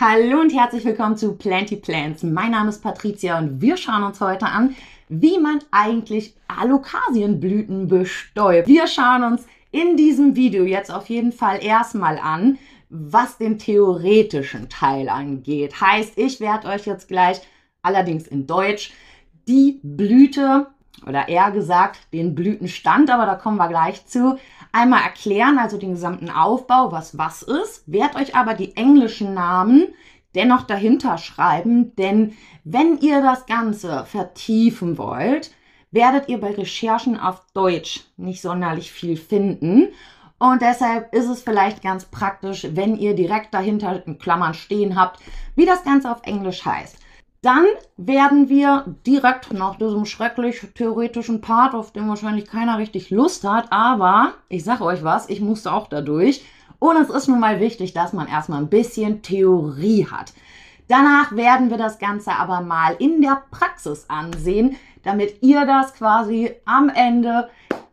Hallo und herzlich willkommen zu Planty Plants. Mein Name ist Patricia und wir schauen uns heute an, wie man eigentlich Alokasienblüten bestäubt. Wir schauen uns in diesem Video jetzt auf jeden Fall erstmal an, was den theoretischen Teil angeht. Heißt, ich werde euch jetzt gleich, allerdings in Deutsch, die Blüte oder eher gesagt den Blütenstand, aber da kommen wir gleich zu, einmal erklären, also den gesamten Aufbau, was was ist, werde euch aber die englischen Namen dennoch dahinter schreiben, denn wenn ihr das Ganze vertiefen wollt, werdet ihr bei Recherchen auf Deutsch nicht sonderlich viel finden. Und deshalb ist es vielleicht ganz praktisch, wenn ihr direkt dahinter in Klammern stehen habt, wie das Ganze auf Englisch heißt. Dann werden wir direkt nach diesem schrecklich theoretischen Part, auf den wahrscheinlich keiner richtig Lust hat, aber ich sage euch was, ich musste auch dadurch. Und es ist nun mal wichtig, dass man erstmal ein bisschen Theorie hat. Danach werden wir das Ganze aber mal in der Praxis ansehen, damit ihr das quasi am Ende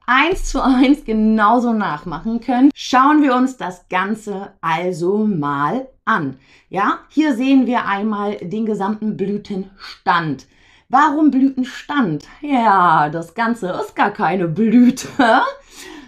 eins zu eins genauso nachmachen könnt. Schauen wir uns das Ganze also mal an. Ja, hier sehen wir einmal den gesamten Blütenstand. Warum Blütenstand? Ja, das Ganze ist gar keine Blüte.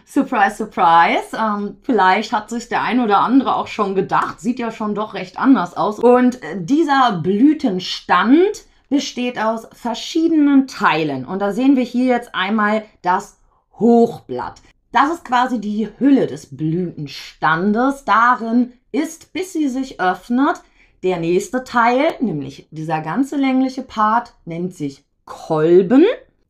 surprise, surprise. Ähm, vielleicht hat sich der ein oder andere auch schon gedacht. Sieht ja schon doch recht anders aus. Und äh, dieser Blütenstand besteht aus verschiedenen Teilen. Und da sehen wir hier jetzt einmal das Hochblatt. Das ist quasi die Hülle des Blütenstandes. Darin ist, bis sie sich öffnet, der nächste Teil, nämlich dieser ganze längliche Part, nennt sich Kolben.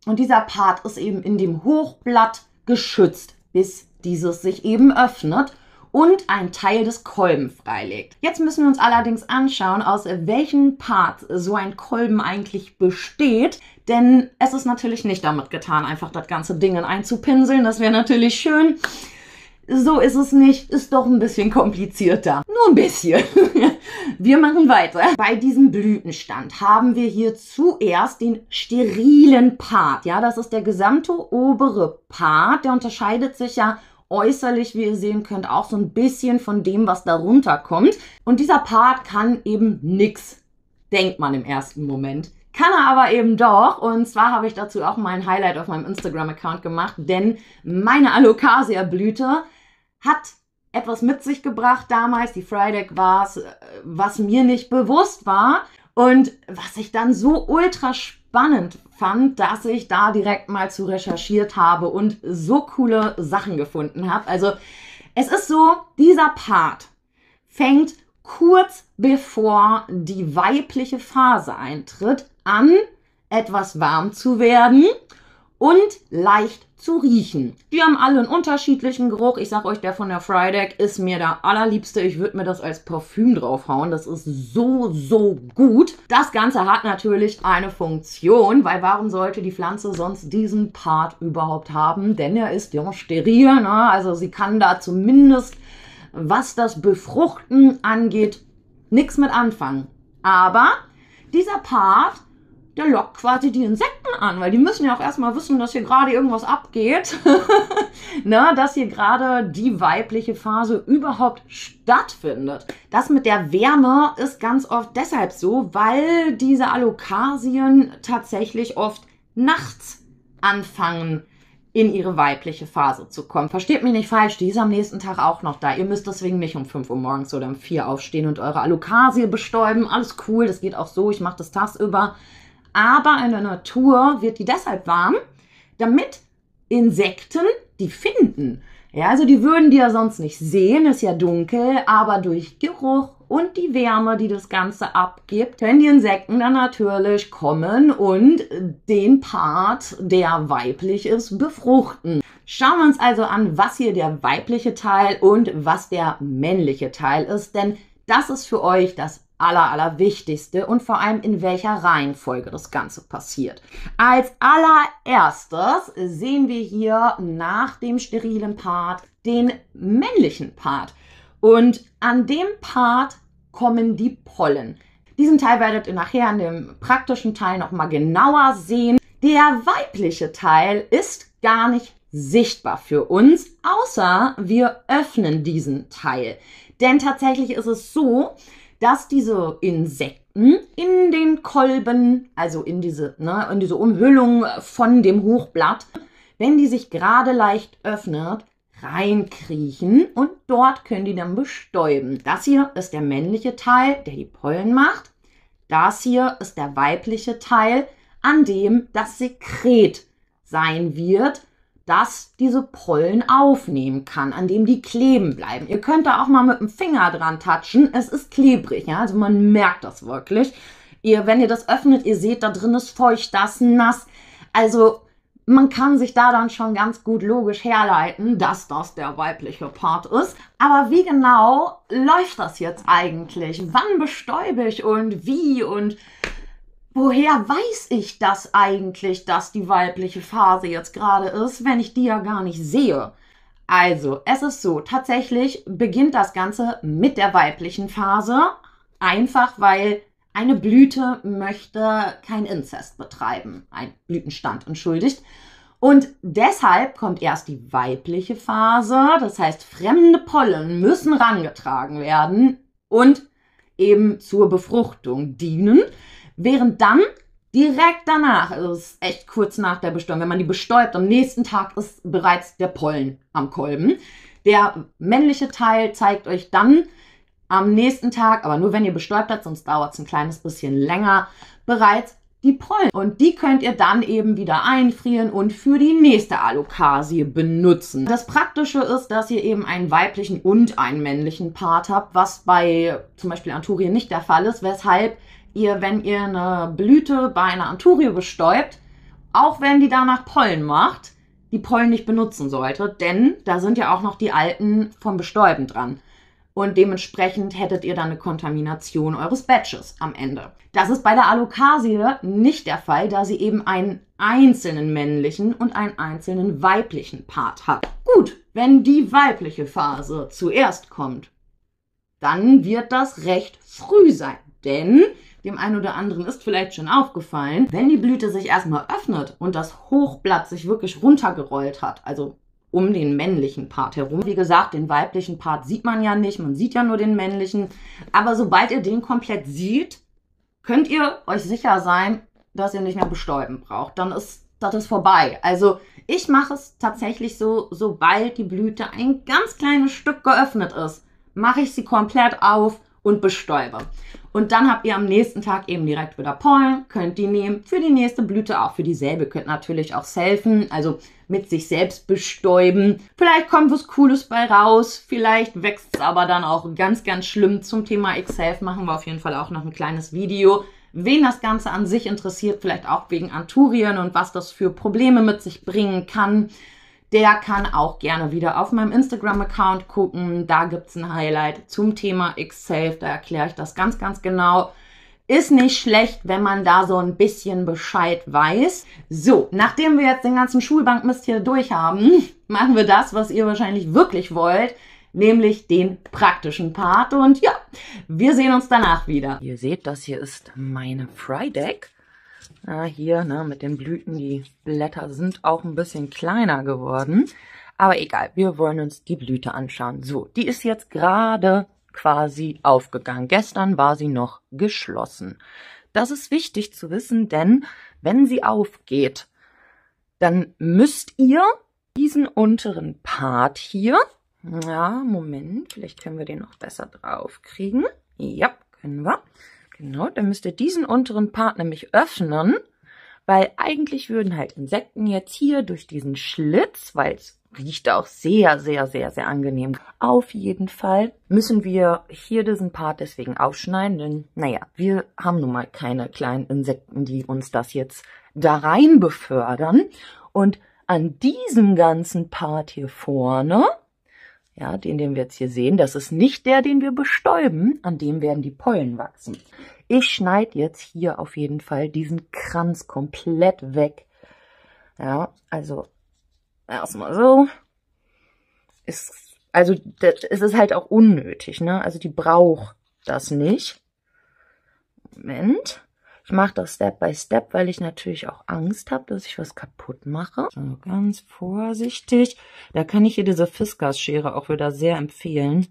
Und dieser Part ist eben in dem Hochblatt geschützt, bis dieses sich eben öffnet und ein Teil des Kolben freilegt. Jetzt müssen wir uns allerdings anschauen, aus welchem Part so ein Kolben eigentlich besteht. Denn es ist natürlich nicht damit getan, einfach das ganze Ding einzupinseln. Das wäre natürlich schön. So ist es nicht, ist doch ein bisschen komplizierter. Nur ein bisschen. wir machen weiter. Bei diesem Blütenstand haben wir hier zuerst den sterilen Part. Ja, das ist der gesamte obere Part. Der unterscheidet sich ja äußerlich, wie ihr sehen könnt, auch so ein bisschen von dem, was darunter kommt. Und dieser Part kann eben nix, denkt man im ersten Moment. Kann er aber eben doch. Und zwar habe ich dazu auch mal ein Highlight auf meinem Instagram-Account gemacht, denn meine Alocasia-Blüte hat etwas mit sich gebracht damals. Die Friday war es, was mir nicht bewusst war. Und was ich dann so ultra spannend fand, dass ich da direkt mal zu recherchiert habe und so coole Sachen gefunden habe. Also es ist so, dieser Part fängt kurz bevor die weibliche Phase eintritt an, etwas warm zu werden und leicht zu riechen. Die haben alle einen unterschiedlichen Geruch. Ich sag euch, der von der Frydeck ist mir der allerliebste. Ich würde mir das als Parfüm draufhauen. Das ist so, so gut. Das Ganze hat natürlich eine Funktion, weil warum sollte die Pflanze sonst diesen Part überhaupt haben? Denn er ist ja steril. Ne? Also sie kann da zumindest, was das Befruchten angeht, nichts mit anfangen. Aber dieser Part der lockt quasi die Insekten an, weil die müssen ja auch erstmal wissen, dass hier gerade irgendwas abgeht. ne, dass hier gerade die weibliche Phase überhaupt stattfindet. Das mit der Wärme ist ganz oft deshalb so, weil diese Alokasien tatsächlich oft nachts anfangen in ihre weibliche Phase zu kommen. Versteht mich nicht falsch, die ist am nächsten Tag auch noch da. Ihr müsst deswegen nicht um 5 Uhr morgens oder um 4 aufstehen und eure Alokasie bestäuben. Alles cool, das geht auch so. Ich mache das tagsüber aber in der Natur wird die deshalb warm, damit Insekten die finden. Ja, also die würden die ja sonst nicht sehen, ist ja dunkel, aber durch Geruch und die Wärme, die das Ganze abgibt, können die Insekten dann natürlich kommen und den Part, der weiblich ist, befruchten. Schauen wir uns also an, was hier der weibliche Teil und was der männliche Teil ist, denn das ist für euch das aller, aller Wichtigste und vor allem in welcher Reihenfolge das Ganze passiert. Als allererstes sehen wir hier nach dem sterilen Part den männlichen Part. Und an dem Part kommen die Pollen. Diesen Teil werdet ihr nachher in dem praktischen Teil nochmal genauer sehen. Der weibliche Teil ist gar nicht sichtbar für uns, außer wir öffnen diesen Teil. Denn tatsächlich ist es so, dass diese Insekten in den Kolben, also in diese, ne, in diese Umhüllung von dem Hochblatt, wenn die sich gerade leicht öffnet, reinkriechen und dort können die dann bestäuben. Das hier ist der männliche Teil, der die Pollen macht. Das hier ist der weibliche Teil, an dem das Sekret sein wird, das diese Pollen aufnehmen kann, an dem die kleben bleiben. Ihr könnt da auch mal mit dem Finger dran touchen. Es ist klebrig, ja, also man merkt das wirklich. Ihr, wenn ihr das öffnet, ihr seht, da drin ist feucht, das nass. Also man kann sich da dann schon ganz gut logisch herleiten, dass das der weibliche Part ist. Aber wie genau läuft das jetzt eigentlich? Wann bestäube ich und wie und woher weiß ich das eigentlich, dass die weibliche Phase jetzt gerade ist, wenn ich die ja gar nicht sehe? Also, es ist so, tatsächlich beginnt das Ganze mit der weiblichen Phase, einfach weil eine Blüte möchte kein Inzest betreiben. Ein Blütenstand, entschuldigt. Und deshalb kommt erst die weibliche Phase. Das heißt, fremde Pollen müssen rangetragen werden und eben zur Befruchtung dienen. Während dann direkt danach, also es ist echt kurz nach der Bestäubung, wenn man die bestäubt, am nächsten Tag ist bereits der Pollen am Kolben. Der männliche Teil zeigt euch dann am nächsten Tag, aber nur wenn ihr bestäubt habt, sonst dauert es ein kleines bisschen länger, bereits die Pollen. Und die könnt ihr dann eben wieder einfrieren und für die nächste Alokasie benutzen. Das Praktische ist, dass ihr eben einen weiblichen und einen männlichen Part habt, was bei zum Beispiel Anturien nicht der Fall ist, weshalb ihr, wenn ihr eine Blüte bei einer Anturie bestäubt, auch wenn die danach Pollen macht, die Pollen nicht benutzen sollte, denn da sind ja auch noch die alten vom Bestäuben dran und dementsprechend hättet ihr dann eine Kontamination eures Batches am Ende. Das ist bei der Alokasie nicht der Fall, da sie eben einen einzelnen männlichen und einen einzelnen weiblichen Part hat. Gut, wenn die weibliche Phase zuerst kommt, dann wird das recht früh sein, denn dem einen oder anderen ist vielleicht schon aufgefallen, wenn die Blüte sich erstmal öffnet und das Hochblatt sich wirklich runtergerollt hat, also um den männlichen Part herum. Wie gesagt, den weiblichen Part sieht man ja nicht, man sieht ja nur den männlichen. Aber sobald ihr den komplett seht, könnt ihr euch sicher sein, dass ihr nicht mehr bestäuben braucht. Dann ist das ist vorbei. Also ich mache es tatsächlich so, sobald die Blüte ein ganz kleines Stück geöffnet ist, mache ich sie komplett auf und bestäube. Und dann habt ihr am nächsten Tag eben direkt wieder Pollen, könnt die nehmen für die nächste Blüte, auch für dieselbe. Könnt natürlich auch selfen, also mit sich selbst bestäuben. Vielleicht kommt was Cooles bei raus, vielleicht wächst es aber dann auch ganz, ganz schlimm. Zum Thema X-Self machen wir auf jeden Fall auch noch ein kleines Video. Wen das Ganze an sich interessiert, vielleicht auch wegen Anturien und was das für Probleme mit sich bringen kann, der kann auch gerne wieder auf meinem Instagram-Account gucken. Da gibt es ein Highlight zum Thema X-Safe. Da erkläre ich das ganz, ganz genau. Ist nicht schlecht, wenn man da so ein bisschen Bescheid weiß. So, nachdem wir jetzt den ganzen Schulbankmist hier durch haben, machen wir das, was ihr wahrscheinlich wirklich wollt, nämlich den praktischen Part. Und ja, wir sehen uns danach wieder. Ihr seht, das hier ist meine Frydeck. Ja, hier ne, mit den Blüten, die Blätter sind auch ein bisschen kleiner geworden. Aber egal, wir wollen uns die Blüte anschauen. So, die ist jetzt gerade quasi aufgegangen. Gestern war sie noch geschlossen. Das ist wichtig zu wissen, denn wenn sie aufgeht, dann müsst ihr diesen unteren Part hier, ja, Moment, vielleicht können wir den noch besser drauf kriegen. Ja, können wir. Genau, dann müsst ihr diesen unteren Part nämlich öffnen, weil eigentlich würden halt Insekten jetzt hier durch diesen Schlitz, weil es riecht auch sehr, sehr, sehr, sehr angenehm. Auf jeden Fall müssen wir hier diesen Part deswegen aufschneiden, denn naja, wir haben nun mal keine kleinen Insekten, die uns das jetzt da rein befördern. Und an diesem ganzen Part hier vorne ja, den, den wir jetzt hier sehen, das ist nicht der, den wir bestäuben, an dem werden die Pollen wachsen. Ich schneide jetzt hier auf jeden Fall diesen Kranz komplett weg. Ja, also erstmal so. Ist, also das, es ist halt auch unnötig, ne? Also die braucht das nicht. Moment. Ich mache das Step by Step, weil ich natürlich auch Angst habe, dass ich was kaputt mache. So, ganz vorsichtig. Da kann ich hier diese Fiskars-Schere auch wieder sehr empfehlen.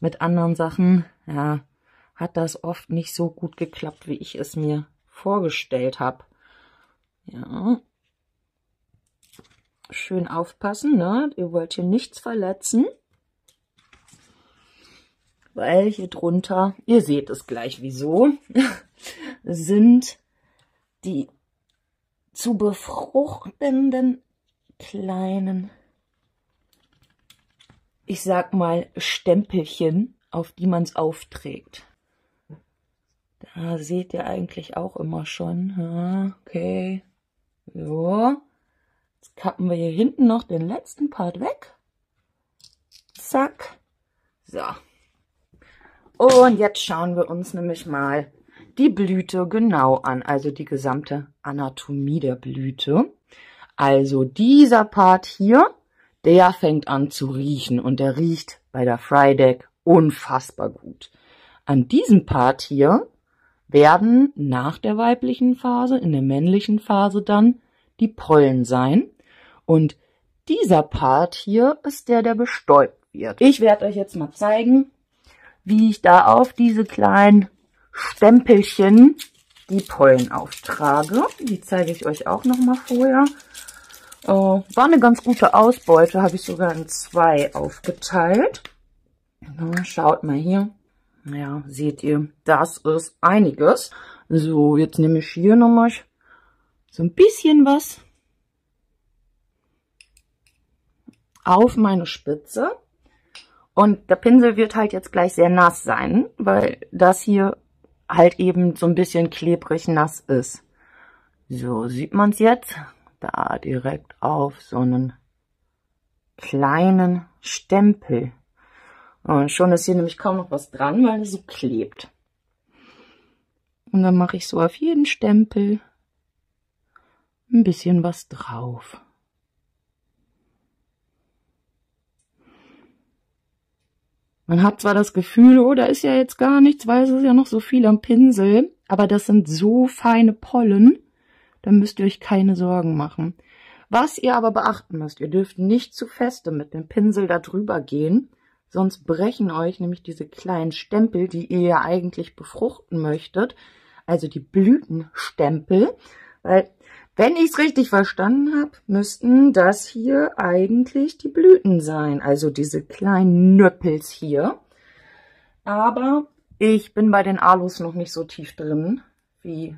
Mit anderen Sachen, ja, hat das oft nicht so gut geklappt, wie ich es mir vorgestellt habe. Ja. Schön aufpassen, ne? Ihr wollt hier nichts verletzen. Weil hier drunter, ihr seht es gleich wieso, sind die zu befruchtenden kleinen, ich sag mal, Stempelchen, auf die man es aufträgt. Da seht ihr eigentlich auch immer schon. okay. So. Jetzt kappen wir hier hinten noch den letzten Part weg. Zack. So. Und jetzt schauen wir uns nämlich mal die Blüte genau an, also die gesamte Anatomie der Blüte. Also dieser Part hier, der fängt an zu riechen und der riecht bei der Frydeck unfassbar gut. An diesem Part hier werden nach der weiblichen Phase, in der männlichen Phase dann, die Pollen sein. Und dieser Part hier ist der, der bestäubt wird. Ich werde euch jetzt mal zeigen, wie ich da auf diese kleinen Stempelchen die Pollen auftrage. Die zeige ich euch auch noch mal vorher. Äh, war eine ganz gute Ausbeute, habe ich sogar in zwei aufgeteilt. Na, schaut mal hier. Ja, seht ihr, das ist einiges. So, jetzt nehme ich hier nochmal so ein bisschen was auf meine Spitze. Und der Pinsel wird halt jetzt gleich sehr nass sein, weil das hier halt eben so ein bisschen klebrig nass ist. So, sieht man es jetzt? Da direkt auf so einen kleinen Stempel. Und schon ist hier nämlich kaum noch was dran, weil es so klebt. Und dann mache ich so auf jeden Stempel ein bisschen was drauf. Man hat zwar das Gefühl, oh, da ist ja jetzt gar nichts, weil es ist ja noch so viel am Pinsel, aber das sind so feine Pollen, da müsst ihr euch keine Sorgen machen. Was ihr aber beachten müsst, ihr dürft nicht zu feste mit dem Pinsel da drüber gehen, Sonst brechen euch nämlich diese kleinen Stempel, die ihr ja eigentlich befruchten möchtet, also die Blütenstempel, weil wenn ich es richtig verstanden habe, müssten das hier eigentlich die Blüten sein, also diese kleinen Nöppels hier. Aber ich bin bei den Alus noch nicht so tief drin wie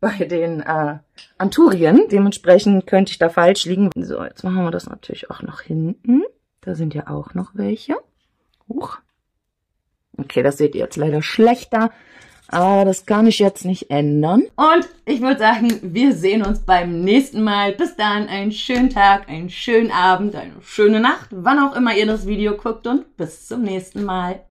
bei den äh, Anturien. Dementsprechend könnte ich da falsch liegen. So, jetzt machen wir das natürlich auch noch hinten. Da sind ja auch noch welche. Huch. Okay, das seht ihr jetzt leider schlechter. Aber das kann ich jetzt nicht ändern. Und ich würde sagen, wir sehen uns beim nächsten Mal. Bis dann, einen schönen Tag, einen schönen Abend, eine schöne Nacht, wann auch immer ihr das Video guckt und bis zum nächsten Mal.